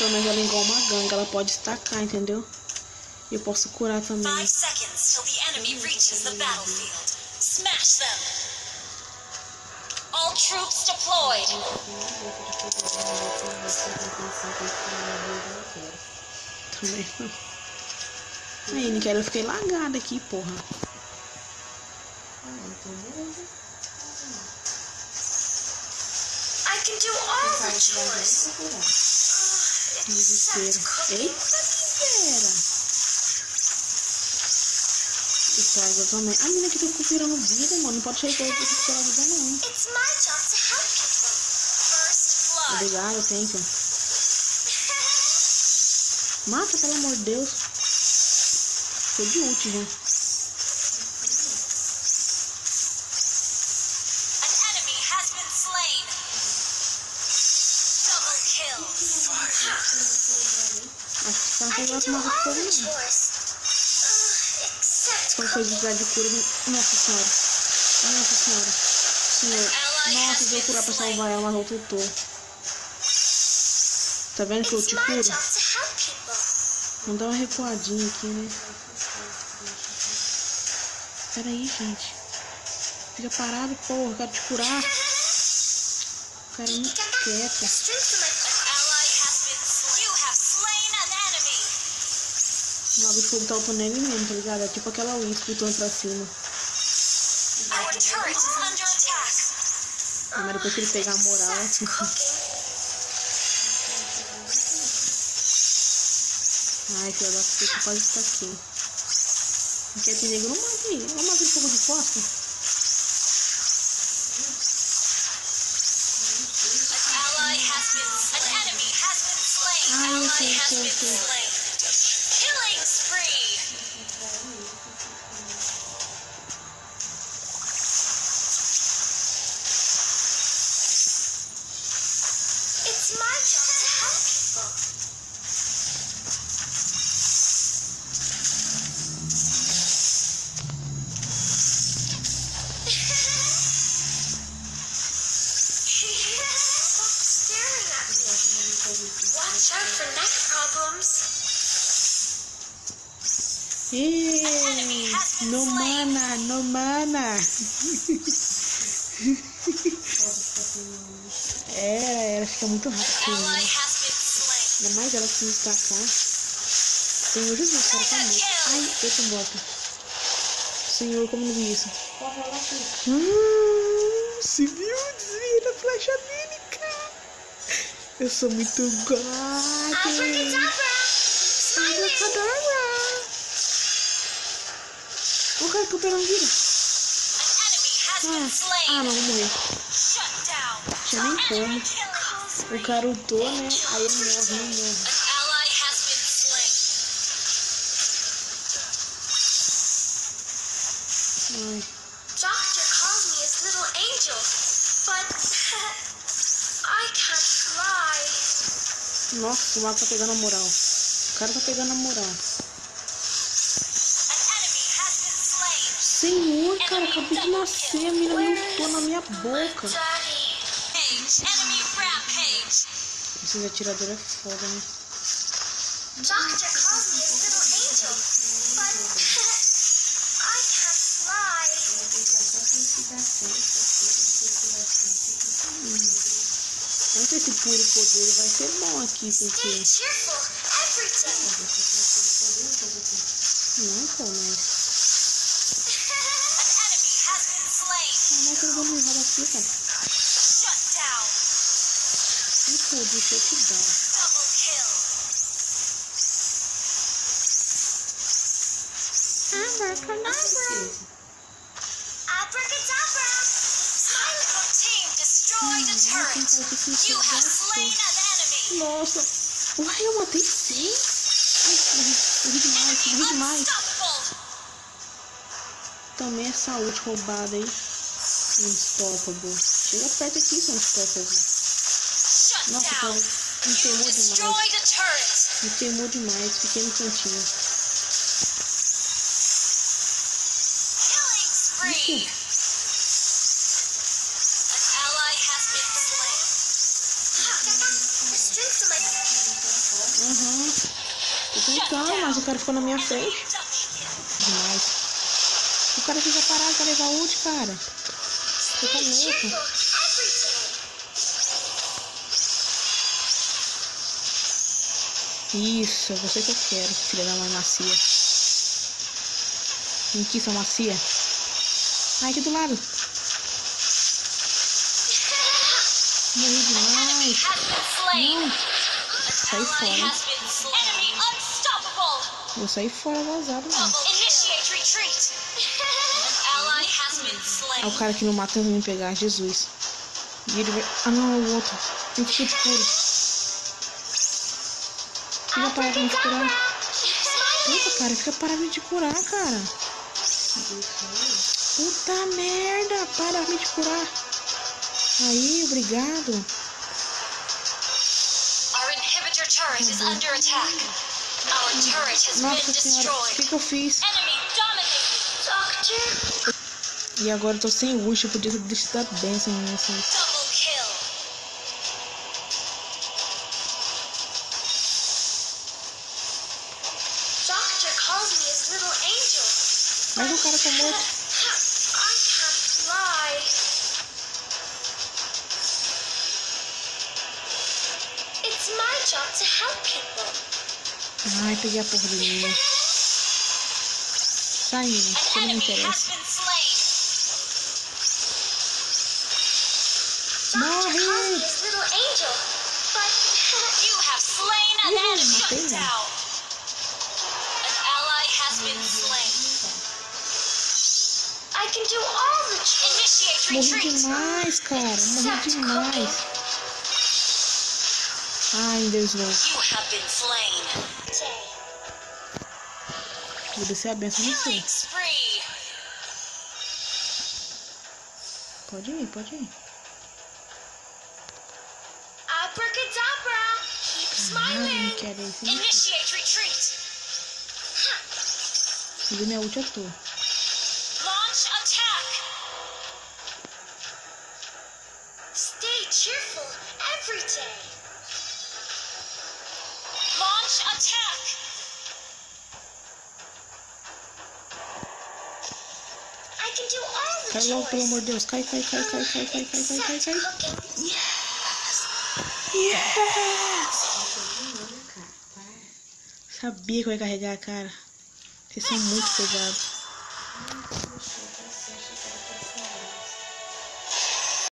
Pelo menos ela é igual uma ganga, ela pode estacar, entendeu? E eu posso curar também. Five seconds till the enemy reaches the battlefield. Smash them! All troops deployed! Também não. Aí, Niquela, eu fiquei lagada aqui, porra. I can do all the chores. Desespero. Eita, miséria. E carga também. A menina que tá recuperando vida, mano. Não pode chegar pra recuperar vida, não. Obrigado, thank you. Mata, pelo amor de Deus. Foi de ult já. Acho que não foi do mais não. Quando foi desviar de cura, nossa senhora. Nossa senhora. Senhor. Nossa, deu curar pra salvar ela, ela voltou. Tá vendo que eu te curo? Vamos dar uma recuadinha aqui, né? Pera aí, gente. Fica parado, porra. Quero te curar. Cara, muito The O de fogo tá lutando nele mesmo, tá ligado? É tipo aquela Wisp lutando pra cima. Mas depois que ele pegar a moral. Start cooking. Ai, filha da puta, quase estaquei. Não quer ter negro, não mata aí. Olha o mago de fogo de costa. An ally has been It's my job to help people. Staring at me. Watch out for neck problems. Ei, no mana, no mana. É, ela fica muito rápido. Ally né? Ainda mais ela se destacar. Senhor Jesus, o cara tá morto. Ai, eu tô morta. Senhor, como não vi isso? Hum, se viu? Desvira a flecha dele, cara. Eu sou muito god. Abracadabra! O cara. An enemy has been Ah, ah, não, vou morrer. Tinha nem como. O cara ultou, né? Aí ele morre, não morre. Been slain. Ai. Doctor calls me his little angel, but I can't fly. Nossa, o mago tá pegando a moral. O cara tá pegando a moral. Senhor, cara, acabei de nascer. A mina me ultou na minha boca. Daddy. Page. Enemy rampage. Esses atiradores é foda, né? Doctor calls me his little angel, but I can't fly. Vamos ver se puro poder vai ser bom aqui, Stay porque. cheerful every day. Não, pô, mas. An enemy has been slain. Caraca, eu vou me enrolar aqui, cara. Shut down. E pô, deixa eu te. Abracadabra. Team destroyed a turret. You have slain an enemy. Nossa! Uai, eu matei seis? Ai, morri, demais, morri demais. Também essa ult roubada aí. Unstoppable. Chega perto aqui, seu Unstoppable. Nossa, cara, me queimou demais. Me queimou demais, fiquei no cantinho. Isso. Uhum. Tô tentando, mas o cara ficou na minha frente. Demais. O cara fica parado pra levar ult, cara. É fica tá louco. Isso, é você que eu quero, filha da mãe macia. Vem aqui, sua macia. Ai, aqui do lado. Morri demais. Não, sai fora. Vou sair fora vazado, mano. É o cara que não mata me pegar, Jesus. E ele vai. Ah não, é o outro. Tem que de cura. Fica parado de me curar. Puta, cara, fica parado de curar, cara. Puta merda, para de curar. Aí, obrigado. Nossa senhora, o que, que eu fiz? E agora eu tô sem ult, eu podia ter deixado a benção em vocês. hands out to help people. Ay, esto ya podría. Sangre, ¿qué me interesa? Doctor Cosby's little you have slain an enemy. An ally has been slain. I can do all the initiate retreat. Morri demais, cara. Morri demais. Ai, Deus meu. You have been slain. Vou descer a benção no você. spree. Pode ir, pode ir. Abracadabra. Keep não smiling. quero isso. Initiate retreat. Usei minha ult à toa. Launch attack. Stay cheerful every day. Launch attack. I can do all the Cai logo, pelo amor de Deus. Cai, cai, cai, cai, cai, cai, cai, cai, cai, cai. cooking. Yes! Sabia que eu ia carregar, cara. Vocês são muito pesados.